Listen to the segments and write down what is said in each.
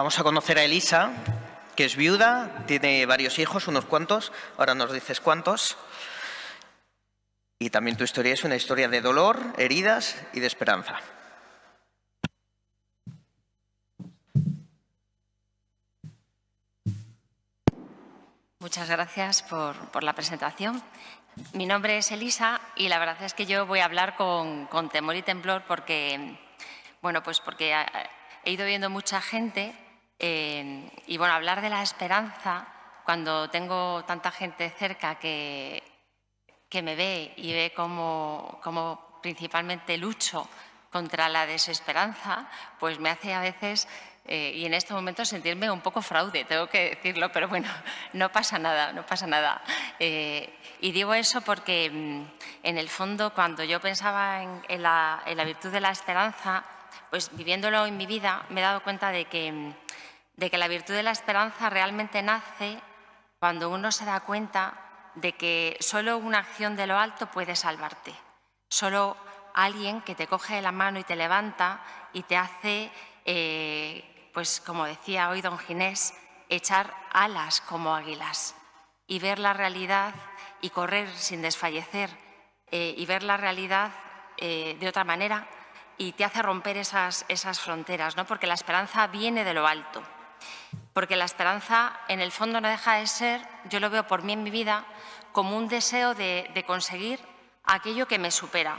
Vamos a conocer a Elisa, que es viuda, tiene varios hijos, unos cuantos, ahora nos dices cuántos. Y también tu historia es una historia de dolor, heridas y de esperanza. Muchas gracias por, por, la presentación. Mi nombre es Elisa y la verdad es que yo voy a hablar con, con temor y temblor porque, bueno, pues porque he ido viendo mucha gente eh, y bueno, hablar de la esperanza cuando tengo tanta gente cerca que, que me ve y ve cómo, cómo principalmente lucho contra la desesperanza, pues me hace a veces eh, y en este momento sentirme un poco fraude, tengo que decirlo, pero bueno, no pasa nada, no pasa nada. Eh, y digo eso porque mm, en el fondo cuando yo pensaba en, en, la, en, la, virtud de la esperanza, pues viviéndolo en mi vida me he dado cuenta de que mm, de que la virtud de la esperanza realmente nace cuando uno se da cuenta de que solo una acción de lo alto puede salvarte. Solo alguien que te coge de la mano y te levanta y te hace, eh, pues como decía hoy don Ginés, echar alas como águilas y ver la realidad y correr sin desfallecer eh, y ver la realidad eh, de otra manera y te hace romper esas, esas fronteras, ¿no? porque la esperanza viene de lo alto. Porque la esperanza, en el fondo, no deja de ser, yo lo veo por mí en mi vida, como un deseo de, de conseguir aquello que me supera,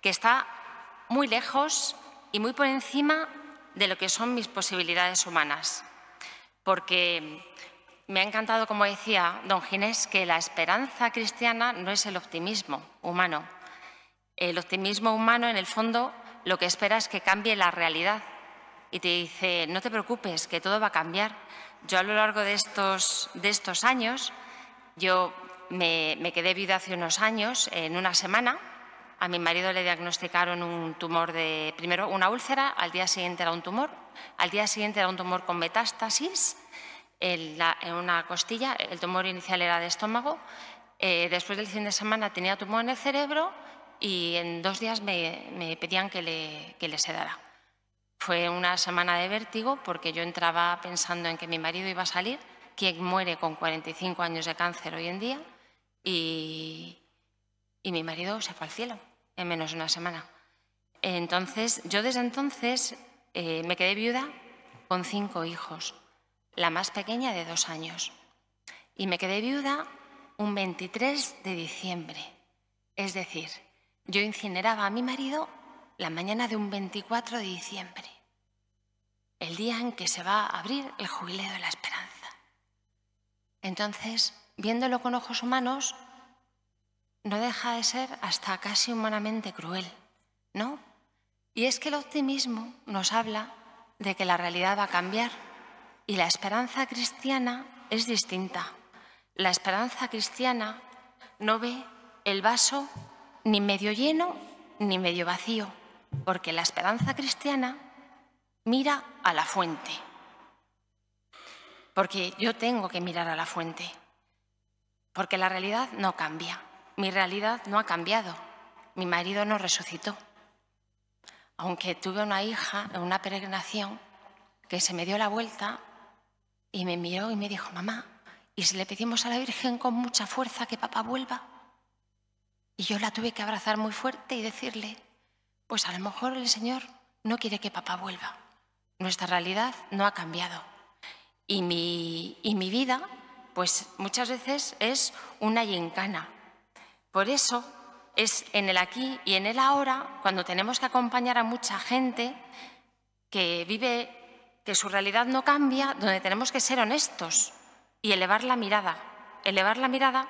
que está muy lejos y muy por encima de lo que son mis posibilidades humanas. Porque me ha encantado, como decía don Ginés, que la esperanza cristiana no es el optimismo humano. El optimismo humano, en el fondo, lo que espera es que cambie la realidad, y te dice, no te preocupes, que todo va a cambiar. Yo a lo largo de estos, de estos años, yo me, quedé viuda hace unos años, en una semana, a mi marido le diagnosticaron un tumor de, primero una úlcera, al día siguiente era un tumor, al día siguiente era un tumor con metástasis en, una costilla, el tumor inicial era de estómago, eh, después del fin de semana tenía tumor en el cerebro y en dos días me, me pedían que le, que le sedara. Fue una semana de vértigo porque yo entraba pensando en que mi marido iba a salir, quien muere con 45 años de cáncer hoy en día, y, mi marido se fue al cielo en menos de una semana. Entonces, yo desde entonces eh, me quedé viuda con cinco hijos, la más pequeña de dos años. Y me quedé viuda un 23 de diciembre. Es decir, yo incineraba a mi marido la mañana de un 24 de diciembre, el día en que se va a abrir el jubileo de la esperanza. Entonces, viéndolo con ojos humanos, no deja de ser hasta casi humanamente cruel, ¿no? Y es que el optimismo nos habla de que la realidad va a cambiar y la esperanza cristiana es distinta. La esperanza cristiana no ve el vaso ni medio lleno ni medio vacío porque la esperanza cristiana mira a la fuente. Porque yo tengo que mirar a la fuente. Porque la realidad no cambia. Mi realidad no ha cambiado. Mi marido no resucitó. Aunque tuve una hija en una peregrinación que se me dio la vuelta y me miró y me dijo, mamá, ¿y si le pedimos a la Virgen con mucha fuerza que papá vuelva? Y yo la tuve que abrazar muy fuerte y decirle, pues a lo mejor el Señor no quiere que papá vuelva. Nuestra realidad no ha cambiado. Y mi, y mi vida, pues muchas veces es una yincana. Por eso es en el aquí y en el ahora, cuando tenemos que acompañar a mucha gente que vive, que su realidad no cambia, donde tenemos que ser honestos y elevar la mirada. Elevar la mirada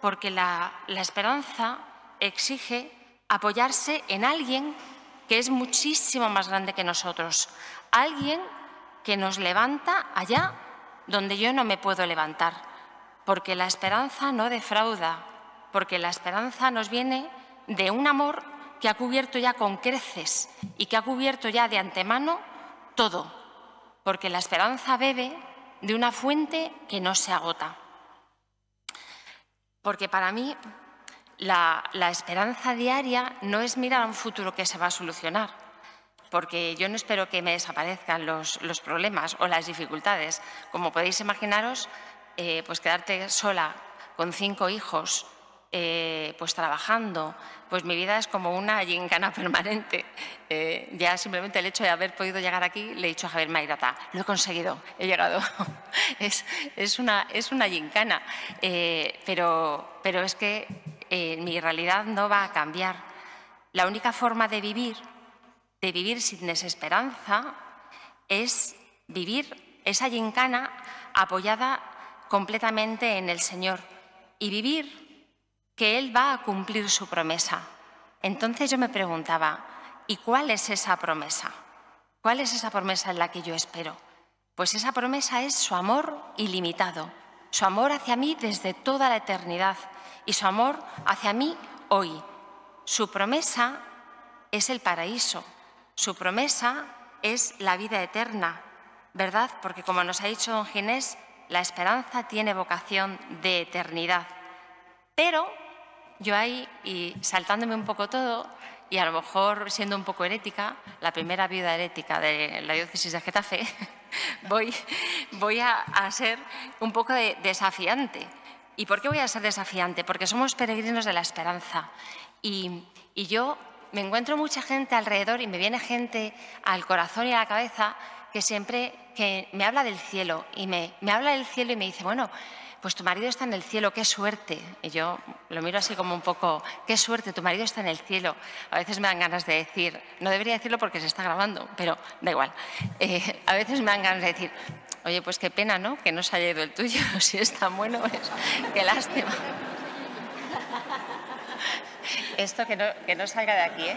porque la, la esperanza exige apoyarse en alguien que es muchísimo más grande que nosotros, alguien que nos levanta allá donde yo no me puedo levantar, porque la esperanza no defrauda, porque la esperanza nos viene de un amor que ha cubierto ya con creces y que ha cubierto ya de antemano todo, porque la esperanza bebe de una fuente que no se agota. Porque para mí la, la, esperanza diaria no es mirar a un futuro que se va a solucionar. porque yo no espero que me desaparezcan los, problemas o las dificultades. Como podéis imaginaros, eh, pues quedarte sola con cinco hijos, eh, pues trabajando, pues mi vida es como una gincana permanente. Eh, ya simplemente el hecho de haber podido llegar aquí, le he dicho a Javier Mairata, lo he conseguido, he llegado. es, es, una, es una gincana, pero, pero es que mi realidad no va a cambiar. La única forma de vivir de vivir sin desesperanza es vivir esa yincana apoyada completamente en el Señor y vivir que Él va a cumplir su promesa. Entonces yo me preguntaba, ¿y cuál es esa promesa? ¿Cuál es esa promesa en la que yo espero? Pues esa promesa es su amor ilimitado, su amor hacia mí desde toda la eternidad y su amor hacia mí hoy. Su promesa es el paraíso, su promesa es la vida eterna, ¿verdad? Porque como nos ha dicho don Ginés, la esperanza tiene vocación de eternidad. Pero yo ahí, y saltándome un poco todo, y a lo mejor siendo un poco herética, la primera viuda herética de la diócesis de Getafe, voy, voy a, ser un poco desafiante. ¿Y por qué voy a ser desafiante? Porque somos peregrinos de la esperanza. Y, y yo me encuentro mucha gente alrededor y me viene gente al corazón y a la cabeza que siempre que me habla del cielo y me, me habla del cielo y me dice, bueno, pues tu marido está en el cielo, qué suerte. Y yo lo miro así como un poco, qué suerte, tu marido está en el cielo. A veces me dan ganas de decir, no debería decirlo porque se está grabando, pero da igual. Eh, a veces me dan ganas de decir, oye, pues qué pena, ¿no? Que no se haya ido el tuyo, si es tan bueno, pues, qué lástima. Esto que no, salga de aquí, ¿eh?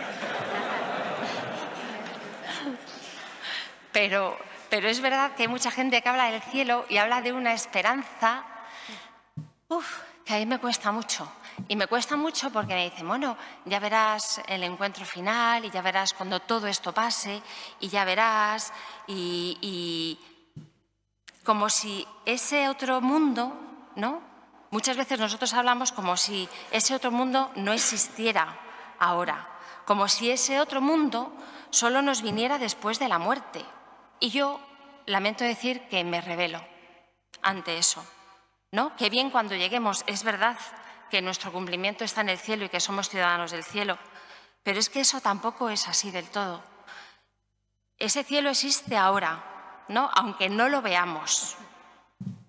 Pero, pero es verdad que hay mucha gente que habla del cielo y habla de una esperanza, que a mí me cuesta mucho. Y me cuesta mucho porque me dicen, bueno, ya verás el encuentro final y ya verás cuando todo esto pase y ya verás y, y como si ese otro mundo, ¿no? Muchas veces nosotros hablamos como si ese otro mundo no existiera ahora, como si ese otro mundo solo nos viniera después de la muerte. Y yo lamento decir que me revelo ante eso. ¿No? Que bien cuando lleguemos, es verdad que nuestro cumplimiento está en el cielo y que somos ciudadanos del cielo, pero es que eso tampoco es así del todo. Ese cielo existe ahora, ¿no? aunque no lo veamos.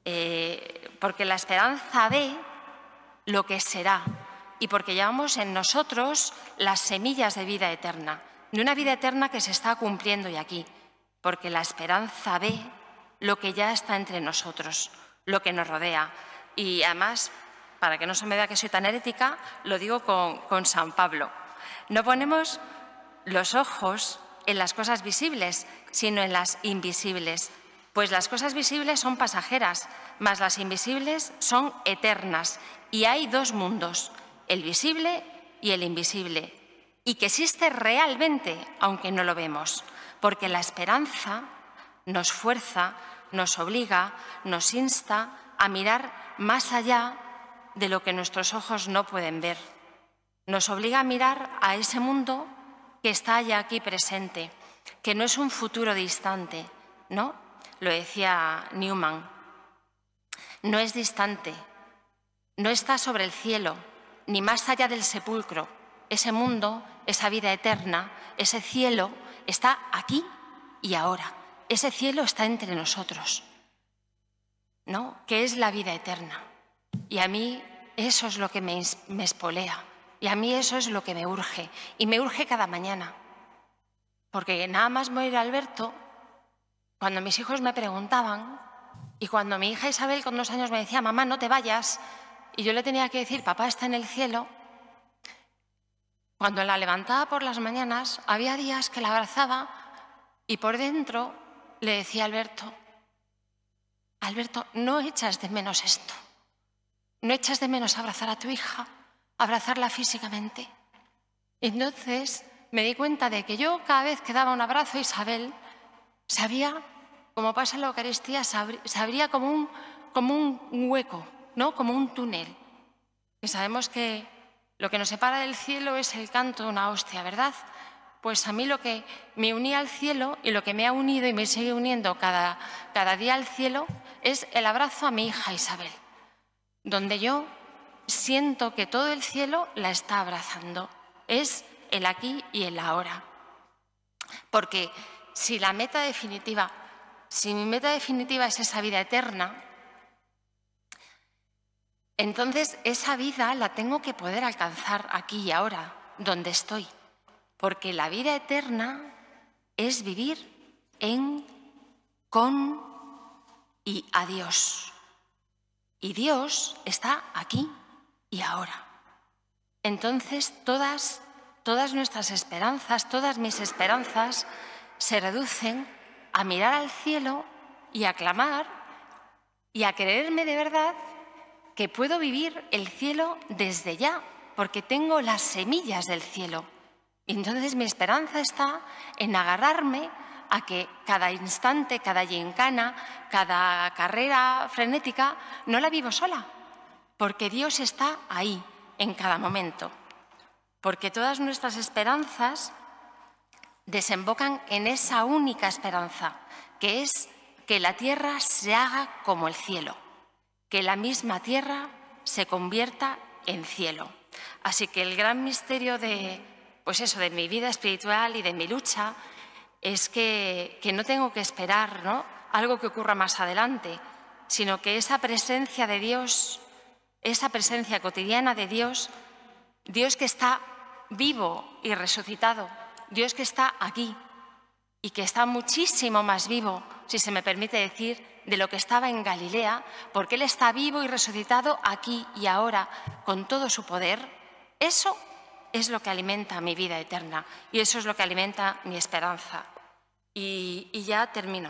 Eh, porque la esperanza ve lo que será y porque llevamos en nosotros las semillas de vida eterna, de una vida eterna que se está cumpliendo y aquí, porque la esperanza ve lo que ya está entre nosotros, lo que nos rodea. Y además, para que no se me vea que soy tan herética, lo digo con, con San Pablo. No ponemos los ojos en las cosas visibles, sino en las invisibles, pues las cosas visibles son pasajeras, mas las invisibles son eternas. Y hay dos mundos, el visible y el invisible, y que existe realmente, aunque no lo vemos, porque la esperanza nos fuerza, nos obliga, nos insta a mirar más allá de lo que nuestros ojos no pueden ver. Nos obliga a mirar a ese mundo que está ya aquí presente, que no es un futuro distante, ¿no? lo decía Newman, no es distante, no está sobre el cielo, ni más allá del sepulcro. Ese mundo, esa vida eterna, ese cielo está aquí y ahora. Ese cielo está entre nosotros. ¿No? Que es la vida eterna. Y a mí eso es lo que me, me espolea. Y a mí eso es lo que me urge. Y me urge cada mañana. Porque nada más morir Alberto, cuando mis hijos me preguntaban y cuando mi hija Isabel con dos años me decía, mamá, no te vayas, y yo le tenía que decir, papá está en el cielo, cuando la levantaba por las mañanas, había días que la abrazaba y por dentro le decía Alberto, Alberto, no echas de menos esto, no echas de menos abrazar a tu hija, abrazarla físicamente. Entonces me di cuenta de que yo cada vez que daba un abrazo a Isabel, sabía como pasa en la Eucaristía, se como un, como un hueco, ¿no? como un túnel. Y sabemos que lo que nos separa del cielo es el canto de una hostia, ¿verdad? Pues a mí lo que me unía al cielo y lo que me ha unido y me sigue uniendo cada, día al cielo es el abrazo a mi hija Isabel, donde yo siento que todo el cielo la está abrazando. Es el aquí y el ahora. Porque si la meta definitiva, si mi meta definitiva es esa vida eterna, entonces esa vida la tengo que poder alcanzar aquí y ahora, donde estoy. Porque la vida eterna es vivir en, con y a Dios. Y Dios está aquí y ahora. Entonces todas, todas nuestras esperanzas, todas mis esperanzas se reducen a mirar al cielo y a clamar y a creerme de verdad que puedo vivir el cielo desde ya, porque tengo las semillas del cielo. Entonces mi esperanza está en agarrarme a que cada instante, cada gincana, cada carrera frenética, no la vivo sola, porque Dios está ahí, en cada momento, porque todas nuestras esperanzas desembocan en esa única esperanza, que es que la tierra se haga como el cielo, que la misma tierra se convierta en cielo. Así que el gran misterio de, pues eso, de mi vida espiritual y de mi lucha es que, que no tengo que esperar ¿no? algo que ocurra más adelante, sino que esa presencia de Dios, esa presencia cotidiana de Dios, Dios que está vivo y resucitado, Dios que está aquí y que está muchísimo más vivo, si se me permite decir, de lo que estaba en Galilea, porque Él está vivo y resucitado aquí y ahora con todo su poder, eso es lo que alimenta mi vida eterna y eso es lo que alimenta mi esperanza. Y, ya termino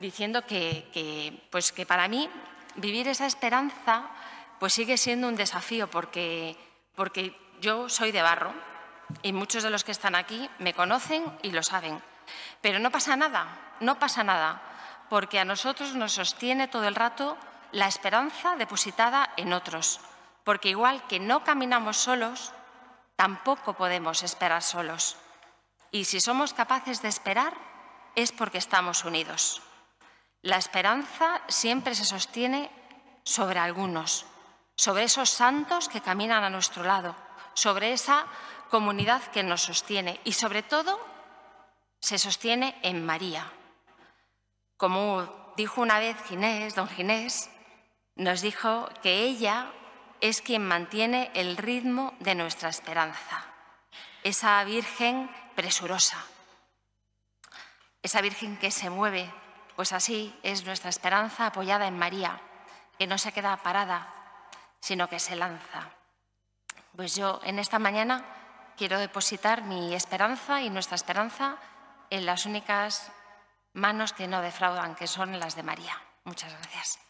diciendo que, pues que para mí vivir esa esperanza pues sigue siendo un desafío porque, porque yo soy de barro y muchos de los que están aquí me conocen y lo saben. Pero no pasa nada, no pasa nada, porque a nosotros nos sostiene todo el rato la esperanza depositada en otros, porque igual que no caminamos solos, tampoco podemos esperar solos. Y si somos capaces de esperar, es porque estamos unidos. La esperanza siempre se sostiene sobre algunos, sobre esos santos que caminan a nuestro lado, sobre esa comunidad que nos sostiene y sobre todo se sostiene en María. Como dijo una vez Ginés, don Ginés, nos dijo que ella es quien mantiene el ritmo de nuestra esperanza, esa Virgen presurosa, esa Virgen que se mueve, pues así es nuestra esperanza apoyada en María, que no se queda parada, sino que se lanza. Pues yo en esta mañana quiero depositar mi esperanza y nuestra esperanza en las únicas manos que no defraudan, que son las de María. Muchas gracias.